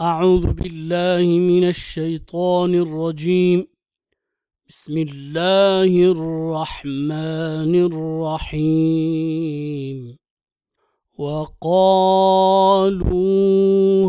أعوذ بالله من الشيطان الرجيم. بسم الله الرحمن الرحيم. وقالوا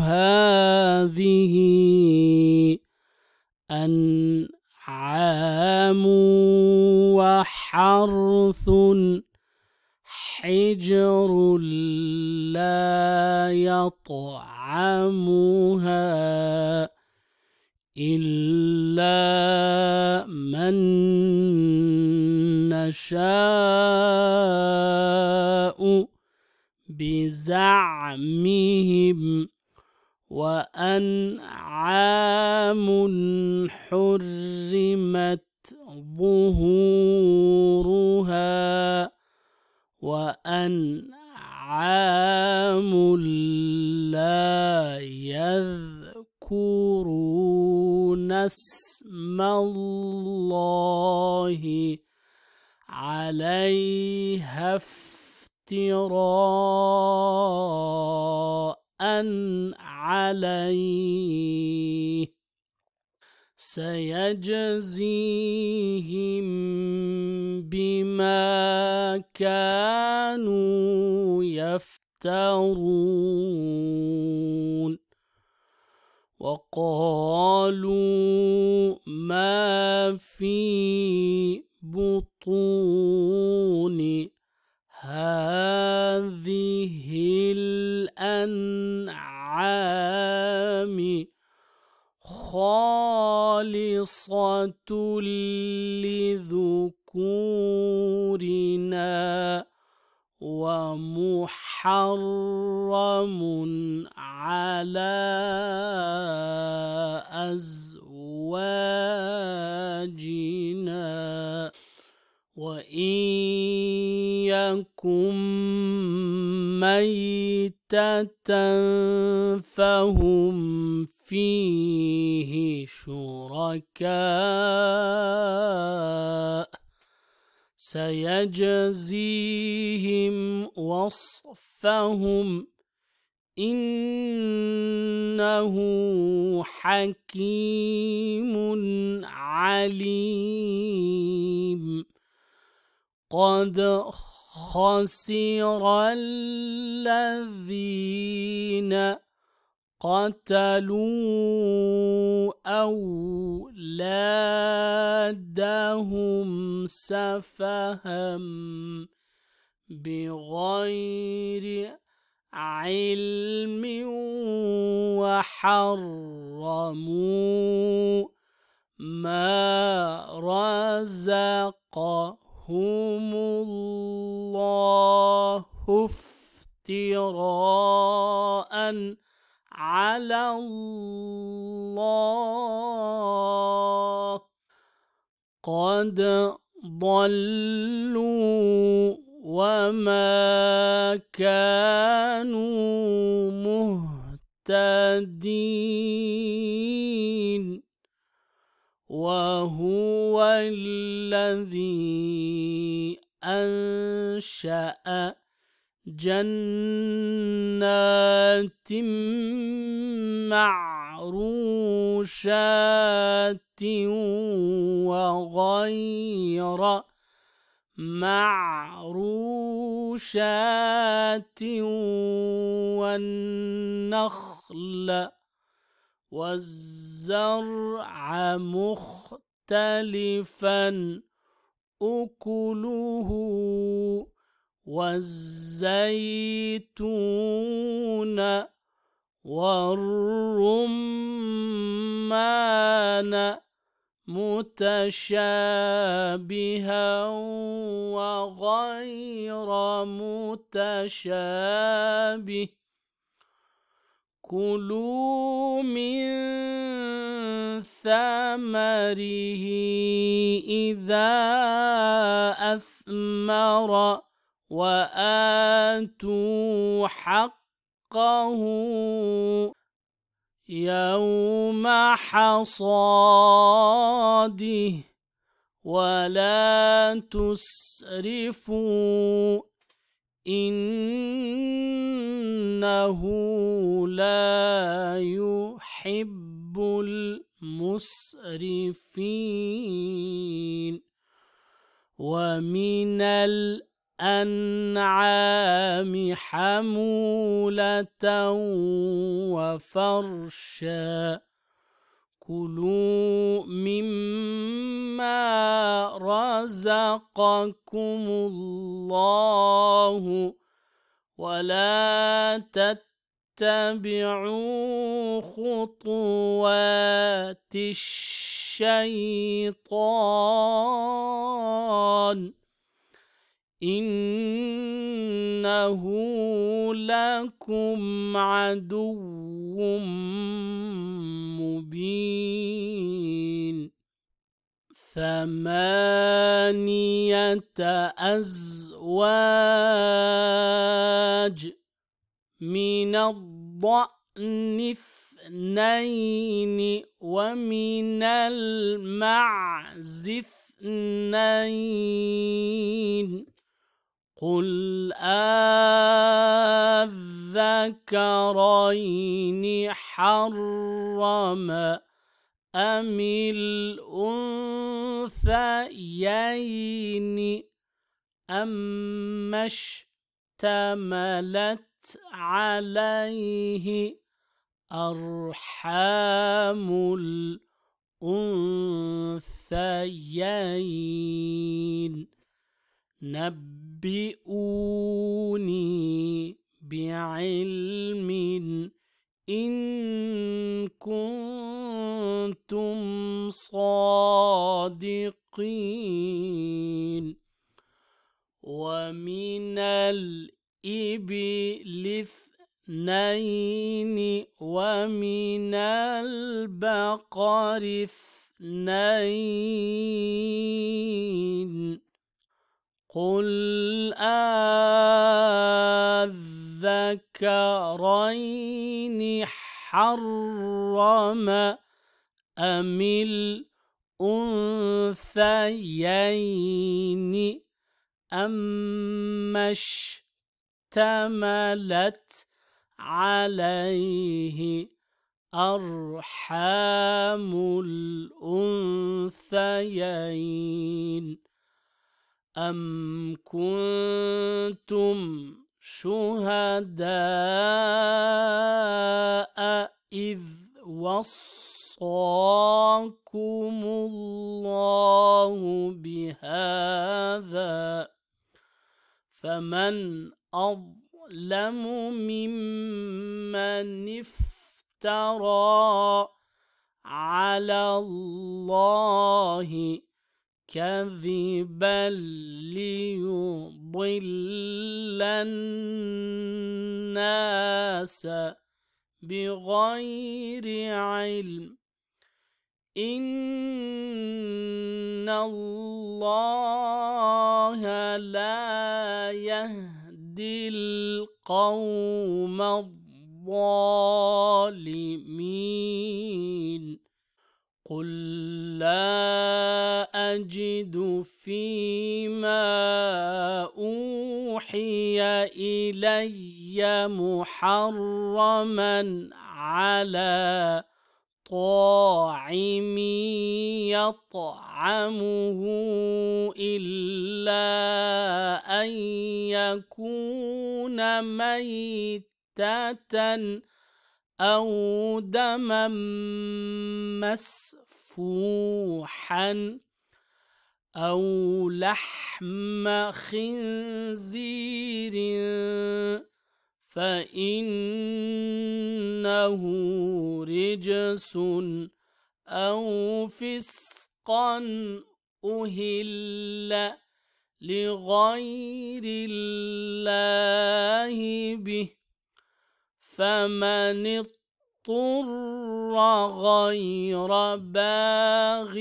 هذه أنعام وحرث حجر لا يطعمها إلا من نشاء بزعمهم وأنعام حرمت ظهورها وأنعام لا يذكرون اسم الله عليها افتراء عليه. سيجزيهم بما كانوا يفترون. وقالوا ما في بطون هذه الأنعام خالصة لذكورنا ومحرم على أزواجنا. وإن يكن ميتة فهم فيه شركاء سيجزيهم وصفهم إنه حكيم عليم. قد خسر الذين قتلوا أولادهم سفها بغير علم وحرموا ما رزقهم الله افتراء على الله. قد ضلوا وما كانوا مهتدين. وهو الذي أنشأ جنات معروشات وغير معروشات والنخل والزرع مختلفا أكله والزيتون والرمان متشابها وغير متشابه. كلوا من ثمره إذا أثمر. وآتوا حقه يوم حصاده ولا تسرفوا إنه لا يحب المسرفين. ومن الأنعام حمولة وفرشا. كلوا مما رزقكم الله ولا تتبعوا خطوات الشيطان. إنه لكم عدو مبين. ثمانية أزواج من الضأن اثنين ومن المعز اثنين. قل أذكرين حرم أم الأنثيين أما اشتملت عليه أرحام الأنثيين نبئوني بعلم إن كنتم صادقين. ومن الإبل اثنين ومن البقر اثنين. قل أذكرين حرم أم الأنثيين أما اشتملت عليه أرحام الأنثيين أم كنتم شهداء إذ وصاكم الله بهذا فمن أظلم ممن افترى على الله كذبا ليضل الناس بغير علم. إن الله لا يهدي القوم الظالمين. قل لا أجد فيما أوحي إلي محرما على طاعم يطعمه إلا أن يكون ميتة أو دما مسفوحا أو لحم خنزير فإنه رجس أو فسقا أهل لغير الله به فمن اضطر غير باغ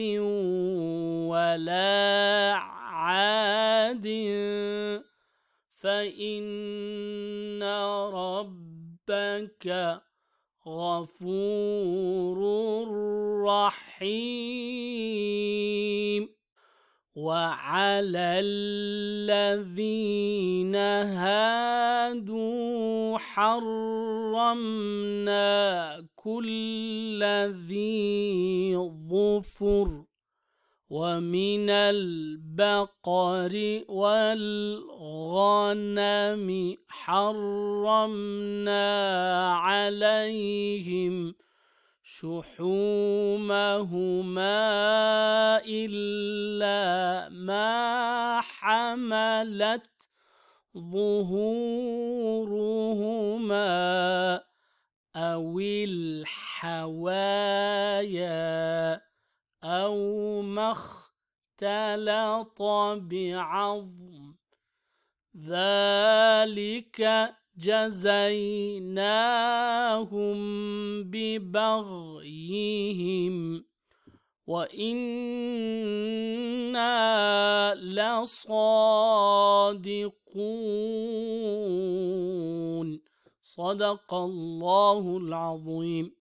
ولا عاد فإن ربك غفور رحيم. وعلى الذين هادوا حرمنا كل ذي ظفر ومن البقر والغنم حرمنا عليهم شحومهما إلا ما حملت ظهورهما أو الحوايا أو ما اختلط بعظم. ذلك جزيناهم ببغيهم وإنا لصادقون. صدق الله العظيم.